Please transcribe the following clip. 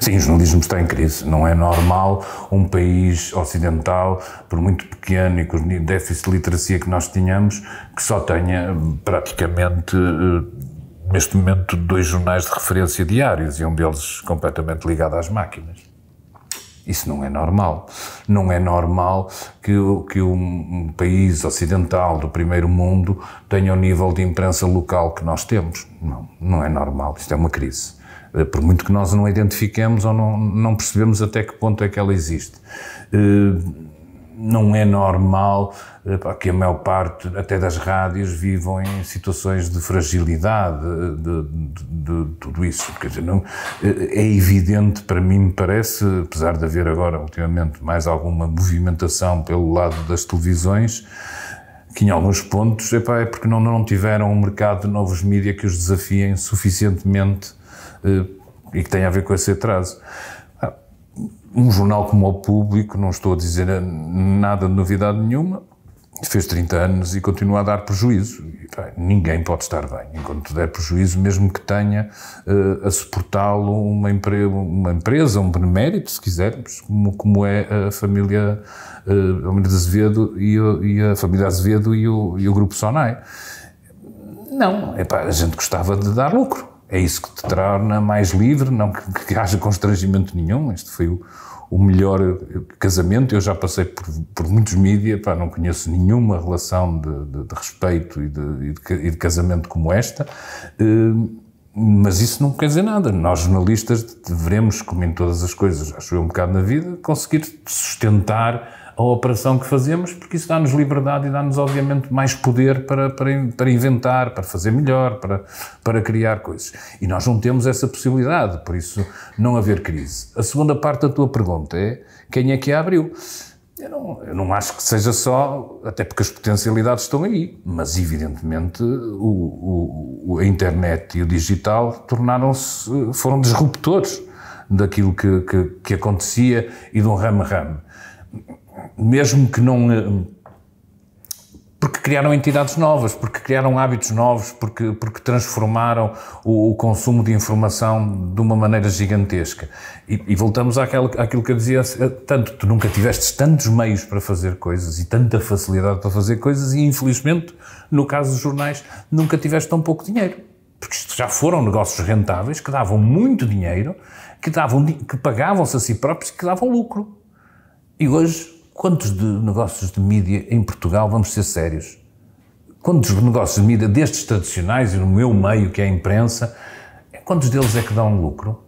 Sim, o jornalismo está em crise. Não é normal um país ocidental, por muito pequeno e com o déficit de literacia que nós tínhamos, que só tenha praticamente, neste momento, dois jornais de referência diários e um deles completamente ligado às máquinas. Isso não é normal. Não é normal que, que um, país ocidental do primeiro mundo tenha o nível de imprensa local que nós temos. Não, não é normal. Isto é uma crise. Eh, por muito que nós não a identifiquemos ou não, não percebemos até que ponto é que ela existe. Uh, não é normal eh, que a maior parte, até das rádios, vivam em situações de fragilidade, de, de, de, tudo isso. Quer dizer, não, eh, é evidente, para mim me parece, apesar de haver agora, ultimamente, mais alguma movimentação pelo lado das televisões, que em alguns pontos epá, é porque não, não tiveram um mercado de novos mídias que os desafiem suficientemente eh, e que tenha a ver com esse atraso um jornal como o Público, não estou a dizer nada de novidade nenhuma, fez 30 anos e continua a dar prejuízo. ninguém pode estar bem enquanto der prejuízo, mesmo que tenha uh, a suportá-lo uma, empre uma, empresa, um benemérito, se quisermos, como, como é a família uh, a de Azevedo e, e, a família Azevedo e o, e o grupo Sonai. Não, epá, a gente gostava de dar lucro é isso que te torna mais livre, não que, que haja constrangimento nenhum. Este foi o, o melhor casamento. Eu já passei por, por muitos mídias, não conheço nenhuma relação de, de, de respeito e de, e, de, casamento como esta. Uh, mas isso não quer dizer nada. Nós, jornalistas, devemos, como em todas as coisas, acho eu um bocado na vida, conseguir sustentar a operação que fazemos, porque isso dá-nos liberdade e dá-nos, obviamente, mais poder para, para, para inventar, para fazer melhor, para, para criar coisas. E nós não temos essa possibilidade, por isso não haver crise. A segunda parte da tua pergunta é quem é que a abriu? Eu não, eu não acho que seja só, até porque as potencialidades estão aí, mas evidentemente o, o, a internet e o digital tornaram-se, foram disruptores daquilo que, que, que acontecia e de um ramo-ramo mesmo que não. Eh, porque criaram entidades novas, porque criaram hábitos novos, porque, porque transformaram o, o consumo de informação de uma maneira gigantesca. E, e voltamos àquela, àquilo que eu dizia, tanto, tu nunca tiveste tantos meios para fazer coisas e tanta facilidade para fazer coisas e, infelizmente, no caso dos jornais, nunca tiveste tão pouco dinheiro. Porque isto já foram negócios rentáveis que davam muito dinheiro, que, davam, que pagavam-se a si próprios que davam lucro. E hoje Quantos de negócios de mídia em Portugal, vamos ser sérios, quantos negócios de mídia destes tradicionais e no meu meio, que é a imprensa, quantos deles é que dão lucro?